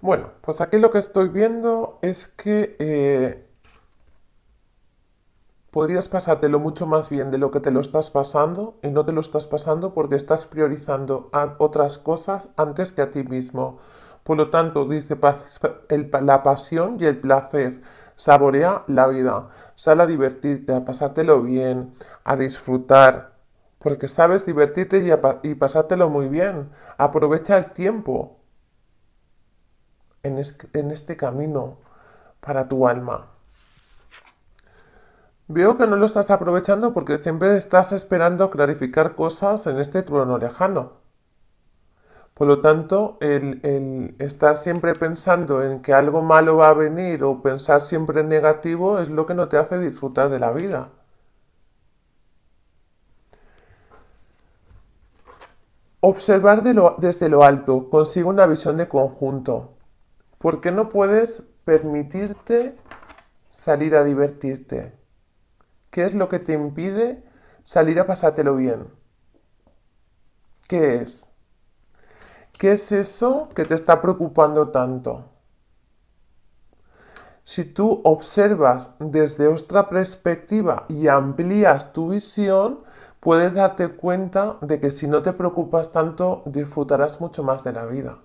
Bueno, pues aquí lo que estoy viendo es que eh, podrías pasártelo mucho más bien de lo que te lo estás pasando y no te lo estás pasando porque estás priorizando a otras cosas antes que a ti mismo. Por lo tanto, dice la pasión y el placer. Saborea la vida. Sal a divertirte, a pasártelo bien, a disfrutar. Porque sabes divertirte y pasártelo muy bien. Aprovecha el tiempo en, este camino para tu alma. Veo que no lo estás aprovechando porque siempre estás esperando clarificar cosas en este trono lejano. Por lo tanto, el, estar siempre pensando en que algo malo va a venir o pensar siempre en negativo es lo que no te hace disfrutar de la vida. Observar desde lo alto, consigue una visión de conjunto. ¿Por qué no puedes permitirte salir a divertirte? ¿Qué es lo que te impide salir a pasártelo bien? ¿Qué es? ¿Qué es eso que te está preocupando tanto? Si tú observas desde otra perspectiva y amplías tu visión, puedes darte cuenta de que si no te preocupas tanto, disfrutarás mucho más de la vida.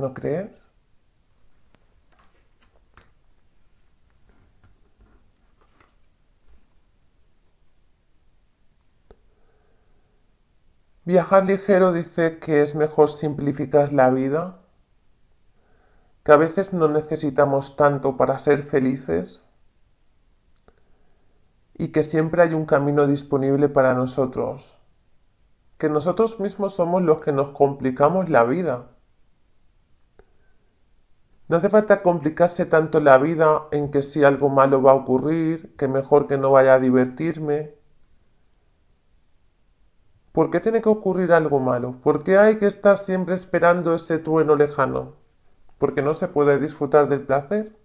¿No crees? Viajar ligero dice que es mejor simplificar la vida, que a veces no necesitamos tanto para ser felices y que siempre hay un camino disponible para nosotros, que nosotros mismos somos los que nos complicamos la vida. No hace falta complicarse tanto la vida en que si algo malo va a ocurrir, que mejor que no vaya a divertirme, ¿Por qué tiene que ocurrir algo malo? ¿Por qué hay que estar siempre esperando ese trueno lejano? ¿Porque no se puede disfrutar del placer?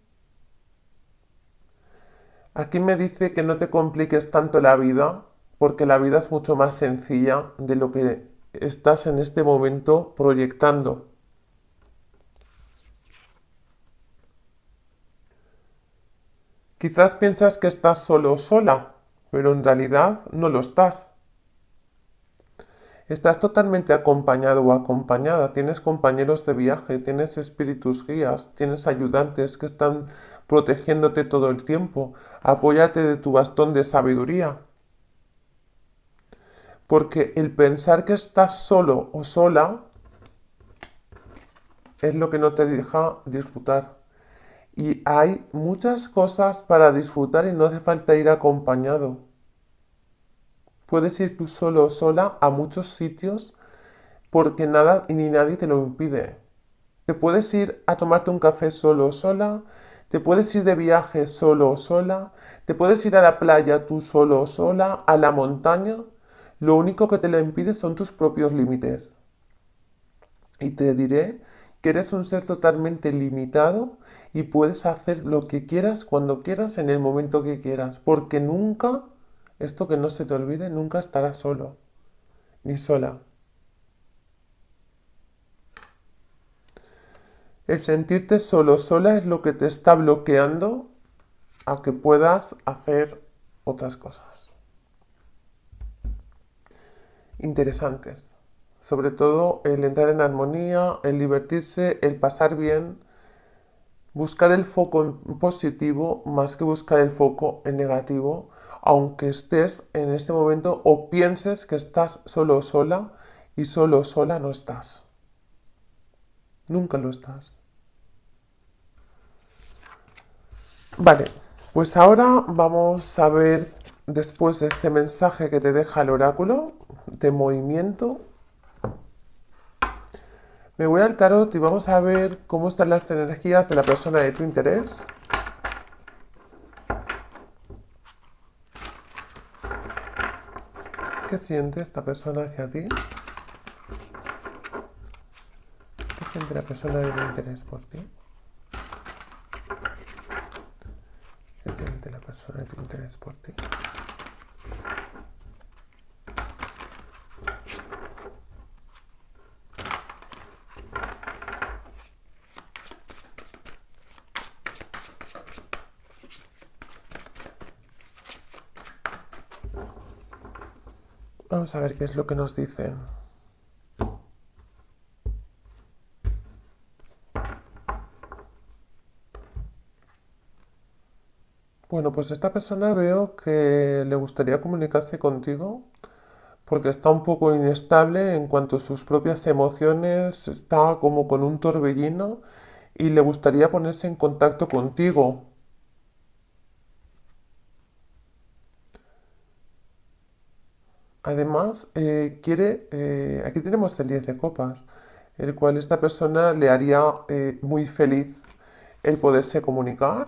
Aquí me dice que no te compliques tanto la vida, porque la vida es mucho más sencilla de lo que estás en este momento proyectando. Quizás piensas que estás solo o sola, pero en realidad no lo estás. Estás totalmente acompañado o acompañada, tienes compañeros de viaje, tienes espíritus guías, tienes ayudantes que están protegiéndote todo el tiempo. Apóyate de tu bastón de sabiduría. Porque el pensar que estás solo o sola es lo que no te deja disfrutar. Y hay muchas cosas para disfrutar y no hace falta ir acompañado. Puedes ir tú solo o sola a muchos sitios porque nada ni nadie te lo impide. Te puedes ir a tomarte un café solo o sola, te puedes ir de viaje solo o sola, te puedes ir a la playa tú solo o sola, a la montaña. Lo único que te lo impide son tus propios límites. Y te diré que eres un ser totalmente limitado y puedes hacer lo que quieras cuando quieras en el momento que quieras, porque nunca esto que no se te olvide, nunca estarás solo, ni sola. El sentirte solo, sola es lo que te está bloqueando a que puedas hacer otras cosas. Interesantes. Sobre todo el entrar en armonía, el divertirse, el pasar bien, buscar el foco en positivo más que buscar el foco en negativo aunque estés en este momento o pienses que estás solo o sola y solo o sola no estás. Nunca lo estás. Vale, pues ahora vamos a ver, después de este mensaje que te deja el oráculo de movimiento, me voy al tarot y vamos a ver cómo están las energías de la persona de tu interés. ¿Qué siente esta persona hacia ti? ¿Qué siente la persona de interés por ti? ¿Qué siente la persona de tu interés por ti? Vamos a ver qué es lo que nos dicen. Bueno, pues esta persona veo que le gustaría comunicarse contigo porque está un poco inestable en cuanto a sus propias emociones, está como con un torbellino y le gustaría ponerse en contacto contigo. Además, eh, quiere, eh, aquí tenemos el 10 de copas, el cual esta persona le haría eh, muy feliz el poderse comunicar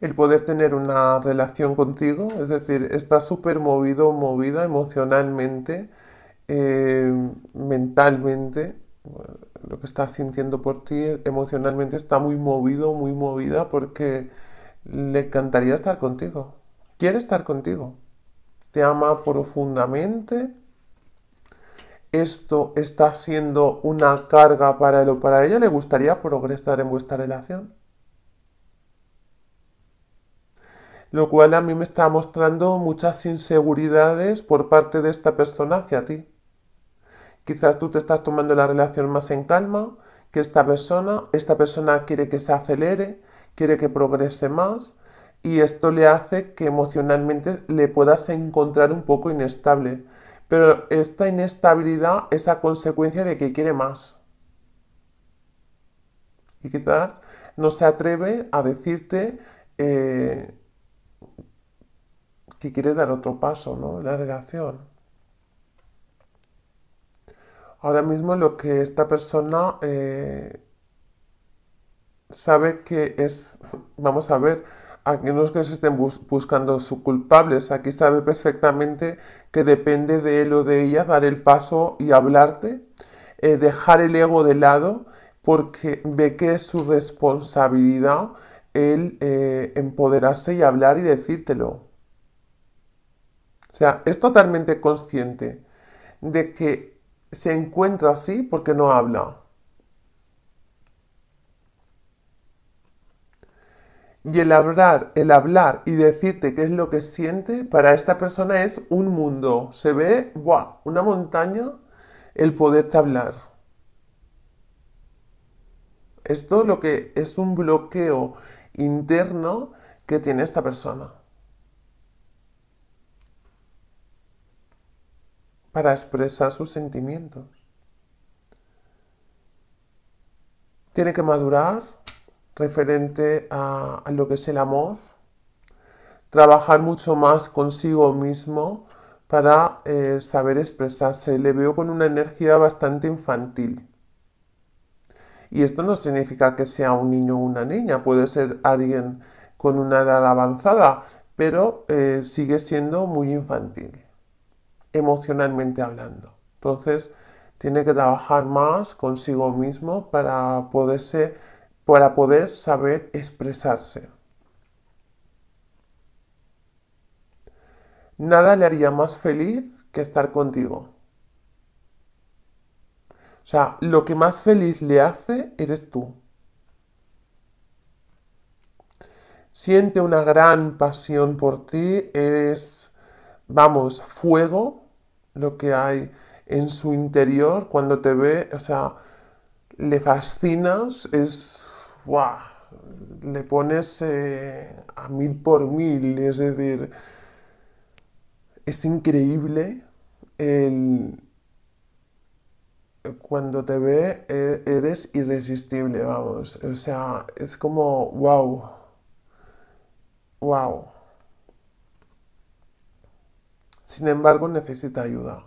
el poder tener una relación contigo, es decir, está súper movido, movida emocionalmente, mentalmente, lo que estás sintiendo por ti emocionalmente está muy movido, muy movida porque le encantaría estar contigo, quiere estar contigo, te ama profundamente. Esto está siendo una carga para él o para ella, le gustaría progresar en vuestra relación. lo cual a mí me está mostrando muchas inseguridades por parte de esta persona hacia ti. Quizás tú te estás tomando la relación más en calma que esta persona, esta persona quiere que se acelere, quiere que progrese más y esto le hace que emocionalmente le puedas encontrar un poco inestable. Pero esta inestabilidad es a consecuencia de que quiere más. Y quizás no se atreve a decirte eh, que quiere dar otro paso ¿no? en la relación. Ahora mismo lo que esta persona eh, sabe que es, vamos a ver, es que se estén buscando sus culpables, aquí sabe perfectamente que depende de él o de ella dar el paso y hablarte, eh, dejar el ego de lado, porque ve que es su responsabilidad el eh, empoderarse y hablar y decírtelo. O sea, es totalmente consciente de que se encuentra así porque no habla. Y el hablar, el hablar y decirte qué es lo que siente, para esta persona es un mundo. Se ve, ¡buah! Una montaña el poderte hablar. Esto lo que es un bloqueo interno que tiene esta persona. para expresar sus sentimientos. Tiene que madurar referente a, lo que es el amor, trabajar mucho más consigo mismo para eh, saber expresarse. Le veo con una energía bastante infantil. Y esto no significa que sea un niño o una niña, puede ser alguien con una edad avanzada, pero eh, sigue siendo muy infantil emocionalmente hablando. Entonces, tiene que trabajar más consigo mismo para, poderse, para poder saber expresarse. Nada le haría más feliz que estar contigo. O sea, lo que más feliz le hace eres tú. Siente una gran pasión por ti, eres, vamos, fuego lo que hay en su interior cuando te ve, o sea, le fascinas, es, ¡guau! Le pones eh, a mil por mil, es decir, es increíble el, cuando te ve e, eres irresistible, vamos, o sea, es como, wow, wow. Sin embargo, necesita ayuda.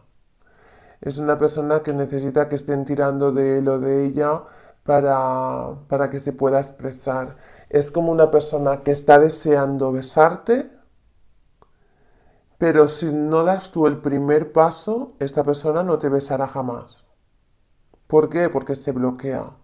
Es una persona que necesita que estén tirando de él o de ella para, para que se pueda expresar. Es como una persona que está deseando besarte, pero si no das tú el primer paso, esta persona no te besará jamás. ¿Por qué? Porque se bloquea.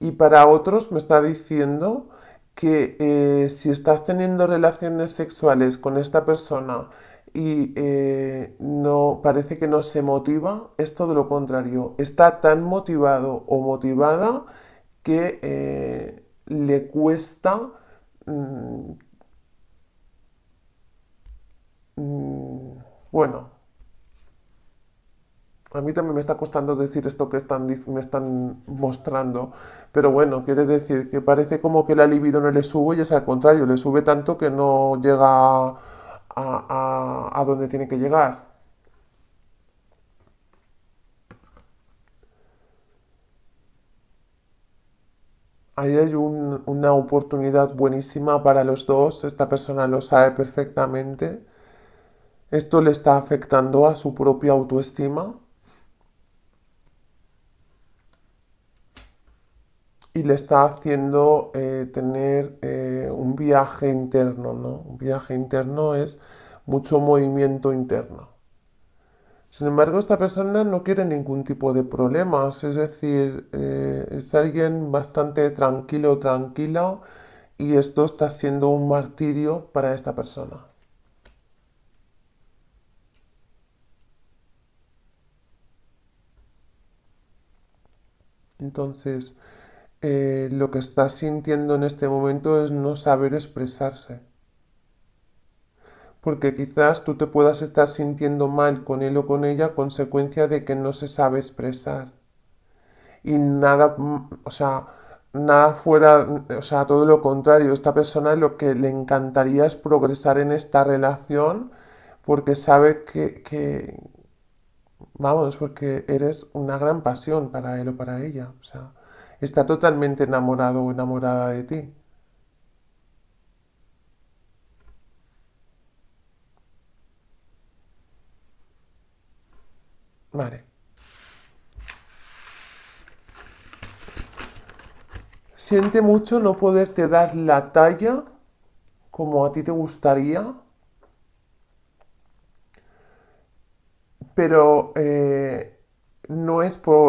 Y para otros me está diciendo que eh, si estás teniendo relaciones sexuales con esta persona y eh, no parece que no se motiva, es todo lo contrario. Está tan motivado o motivada que eh, le cuesta mm, mm, bueno, a mí también me está costando decir esto que están, me están mostrando, pero bueno, quiere decir que parece como que la libido no le sube y es al contrario, le sube tanto que no llega a, a donde tiene que llegar. Ahí hay una oportunidad buenísima para los dos, esta persona lo sabe perfectamente. Esto le está afectando a su propia autoestima y le está haciendo eh, tener eh, un viaje interno, ¿no? Un viaje interno es mucho movimiento interno. Sin embargo, esta persona no quiere ningún tipo de problemas, es decir, eh, es alguien bastante tranquilo tranquila y esto está siendo un martirio para esta persona. Entonces, eh, lo que está sintiendo en este momento es no saber expresarse. Porque quizás tú te puedas estar sintiendo mal con él o con ella consecuencia de que no se sabe expresar. Y nada, mm, o sea, nada fuera, o sea, todo lo contrario, esta persona lo que le encantaría es progresar en esta relación porque sabe que, que vamos, porque eres una gran pasión para él o para ella, o sea, está totalmente enamorado o enamorada de ti. Vale. Siente mucho no poderte dar la talla como a ti te gustaría, pero eh,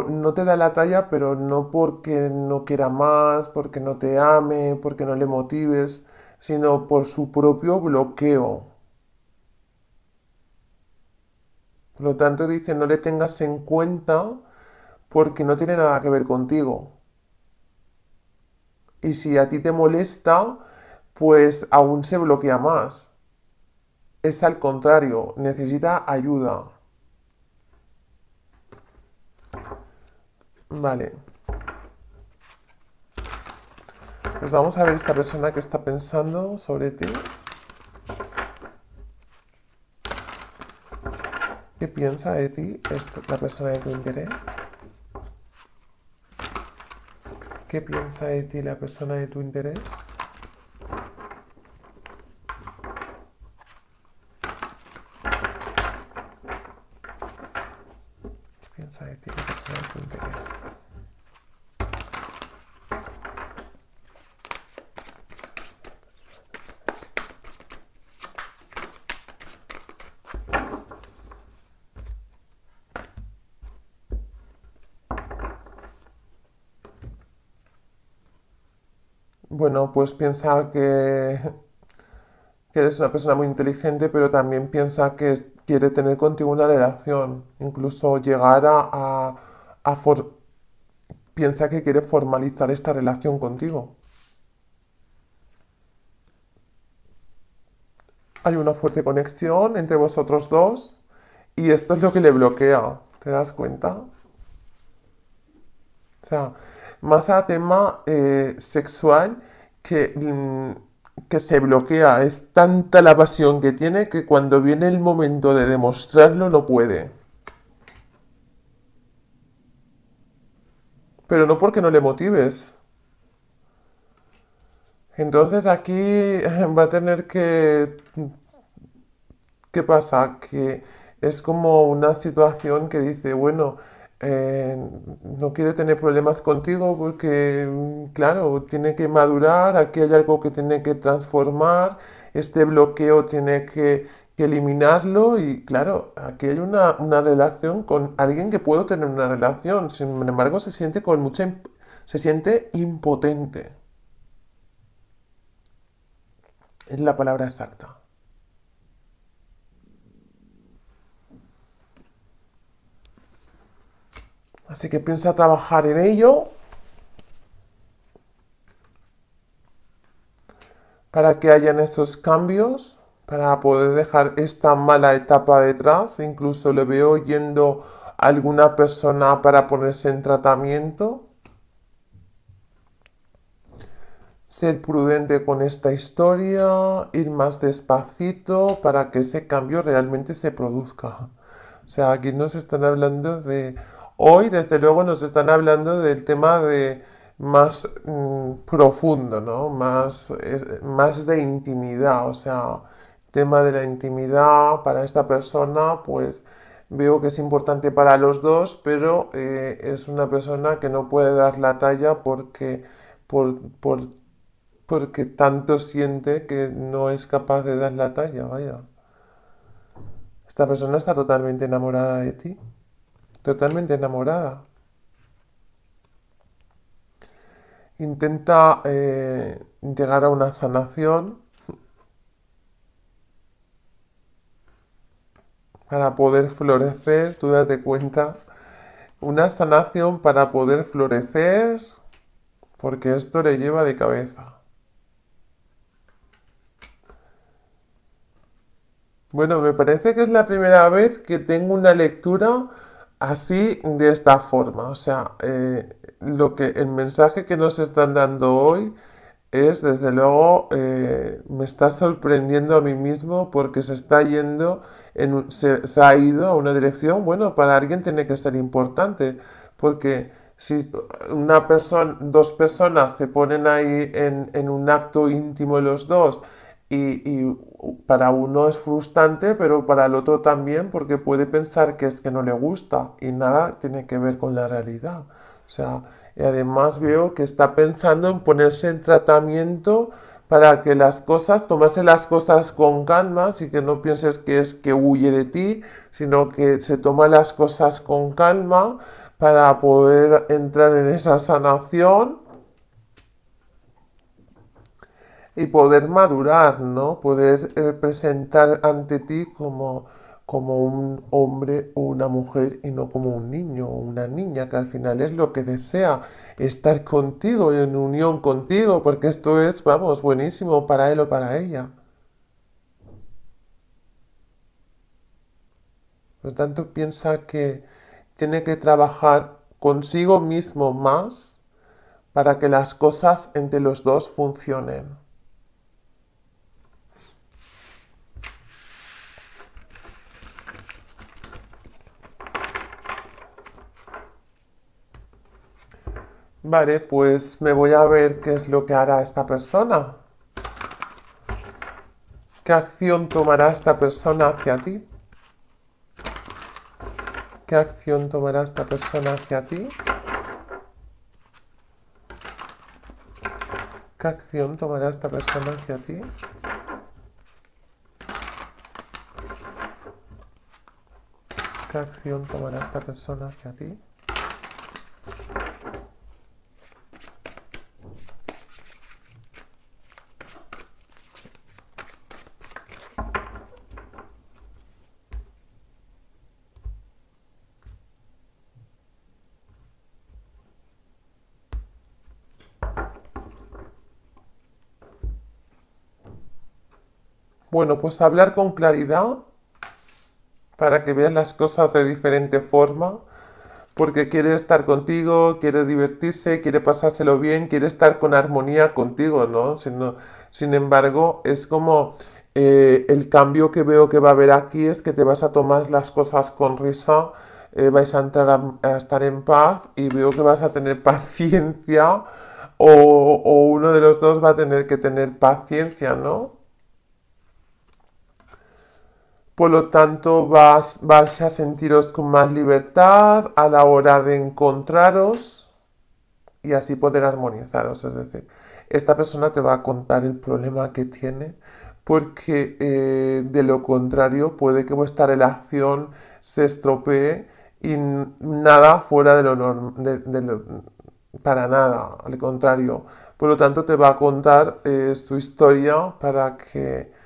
no te da la talla, pero no porque no quiera más, porque no te ame, porque no le motives, sino por su propio bloqueo. Por lo tanto, dice, no le tengas en cuenta porque no tiene nada que ver contigo. Y si a ti te molesta, pues aún se bloquea más. Es al contrario, necesita ayuda. Vale. Pues vamos a ver esta persona que está pensando sobre ti. ¿Qué piensa de ti la persona de tu interés? ¿Qué piensa de ti la persona de tu interés? ¿Qué piensa de ti la persona de tu interés? Bueno, pues piensa que, eres una persona muy inteligente, pero también piensa que quiere tener contigo una relación, incluso llegar a, piensa que quiere formalizar esta relación contigo. Hay una fuerte conexión entre vosotros dos y esto es lo que le bloquea, ¿te das cuenta? O sea, más a tema eh, sexual que, mm, que se bloquea. Es tanta la pasión que tiene que cuando viene el momento de demostrarlo no puede. Pero no porque no le motives. Entonces aquí va a tener que... ¿Qué pasa? Que es como una situación que dice, bueno, eh, no quiere tener problemas contigo porque, mm, claro, tiene que madurar, aquí hay algo que tiene que transformar, este bloqueo tiene que, eliminarlo y, claro, aquí hay una, una, relación con alguien que puedo tener una relación, sin embargo se siente con mucha, se siente impotente. Es la palabra exacta. Así que piensa trabajar en ello. para que hayan esos cambios, para poder dejar esta mala etapa detrás. Incluso le veo yendo a alguna persona para ponerse en tratamiento. Ser prudente con esta historia, ir más despacito para que ese cambio realmente se produzca. O sea, aquí nos están hablando de... Hoy, desde luego, nos están hablando del tema de más mm, profundo, ¿no? Más, más de intimidad, o sea, tema de la intimidad para esta persona, pues veo que es importante para los dos, pero eh, es una persona que no puede dar la talla porque, por, porque tanto siente que no es capaz de dar la talla, vaya. Esta persona está totalmente enamorada de ti, totalmente enamorada. intenta eh, llegar a una sanación para poder florecer, tú date cuenta, una sanación para poder florecer, porque esto le lleva de cabeza. Bueno, me parece que es la primera vez que tengo una lectura así de esta forma. O sea, eh, lo que el mensaje que nos están dando hoy es, desde luego, eh, me está sorprendiendo a mí mismo porque se está yendo, en, se, ha ido a una dirección, bueno, para alguien tiene que ser importante, porque si una persona, dos personas se ponen ahí en, en un acto íntimo los dos y, para uno es frustrante, pero para el otro también, porque puede pensar que es que no le gusta y nada tiene que ver con la realidad. O sea, y además veo que está pensando en ponerse en tratamiento para que las cosas, tomase las cosas con calma, y que no pienses que es que huye de ti, sino que se toma las cosas con calma para poder entrar en esa sanación y poder madurar, ¿no? Poder eh, presentar ante ti como, como un hombre o una mujer y no como un niño o una niña, que al final es lo que desea, estar contigo y en unión contigo, porque esto es, vamos, buenísimo para él o para ella. Por lo tanto, piensa que tiene que trabajar consigo mismo más para que las cosas entre los dos funcionen. Vale, pues me voy a ver qué es lo que hará esta persona. ¿Qué acción tomará esta persona hacia ti? ¿Qué acción tomará esta persona hacia ti? ¿Qué acción tomará esta persona hacia ti? ¿Qué acción tomará esta persona hacia ti? Bueno, pues hablar con claridad para que veas las cosas de diferente forma, porque quiere estar contigo, quiere divertirse, quiere pasárselo bien, quiere estar con armonía contigo, ¿no? Sin, embargo, es como eh, el cambio que veo que va a haber aquí es que te vas a tomar las cosas con risa, eh, vais a entrar a, estar en paz y veo que vas a tener paciencia o, o uno de los dos va a tener que tener paciencia, ¿no? Por lo tanto, vas, a sentiros con más libertad a la hora de encontraros y así poder armonizaros. Es decir, esta persona te va a contar el problema que tiene porque eh, de lo contrario puede que vuestra relación se estropee y nada fuera de lo normal, para nada, al contrario. Por lo tanto, te va a contar eh, su historia para que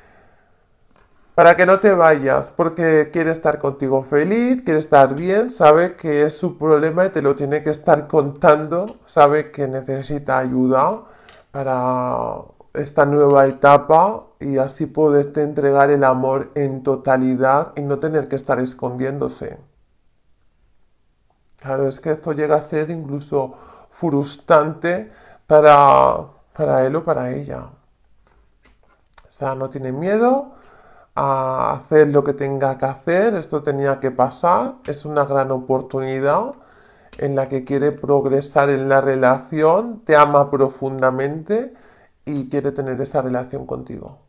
para que no te vayas, porque quiere estar contigo feliz, quiere estar bien, sabe que es su problema y te lo tiene que estar contando, sabe que necesita ayuda para, esta nueva etapa y así poderte entregar el amor en totalidad y no tener que estar escondiéndose. Claro, es que esto llega a ser incluso frustrante para, para él o para ella. O sea, no tiene miedo a hacer lo que tenga que hacer, esto tenía que pasar, es una gran oportunidad en la que quiere progresar en la relación, te ama profundamente y quiere tener esa relación contigo.